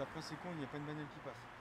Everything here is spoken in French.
après c'est con, il n'y a pas une bagnole qui passe.